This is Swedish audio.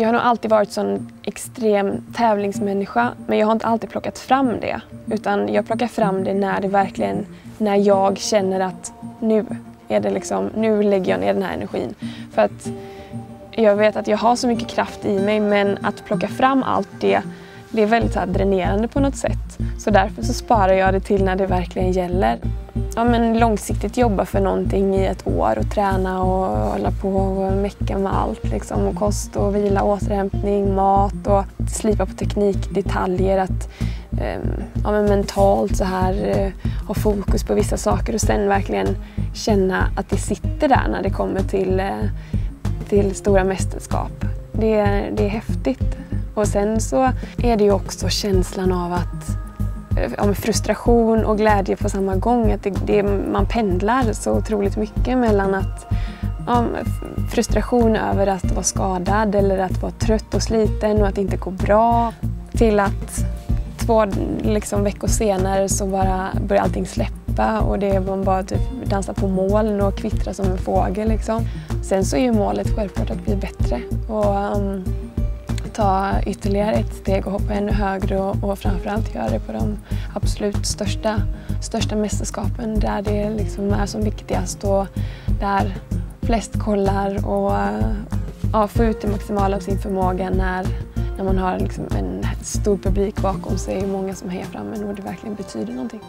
Jag har nog alltid varit sån extrem tävlingsmänniska men jag har inte alltid plockat fram det. Utan jag plockar fram det när det verkligen, när jag känner att nu är det liksom, nu lägger jag ner den här energin. För att jag vet att jag har så mycket kraft i mig men att plocka fram allt det, det är väldigt så dränerande på något sätt. Så därför så sparar jag det till när det verkligen gäller. Ja, men långsiktigt jobba för någonting i ett år och träna och hålla på och mecka med allt. Liksom. Och kost och vila, återhämtning, mat och slipa på teknikdetaljer. Att ehm, ja, men mentalt så här, eh, ha fokus på vissa saker och sen verkligen känna att det sitter där när det kommer till, eh, till stora mästerskap. Det, det är häftigt. Och sen så är det ju också känslan av att Eh, om frustration och glädje på samma gång. Att det, det, man pendlar så otroligt mycket mellan att ja, frustration över att vara skadad eller att vara trött och sliten och att det inte går bra till att två liksom, veckor senare så bara börjar allting släppa och det är man bara typ dansar på moln och kvittrar som en fågel. Liksom. Sen så är ju målet självklart att bli bättre. Och, um, ta ytterligare ett steg och hoppa ännu högre och, och framförallt göra det på de absolut största, största mästerskapen där det liksom är som viktigast och där flest kollar och ja, få ut det maximala av sin förmåga när, när man har liksom en stor publik bakom sig och många som hejar fram en och det verkligen betyder någonting.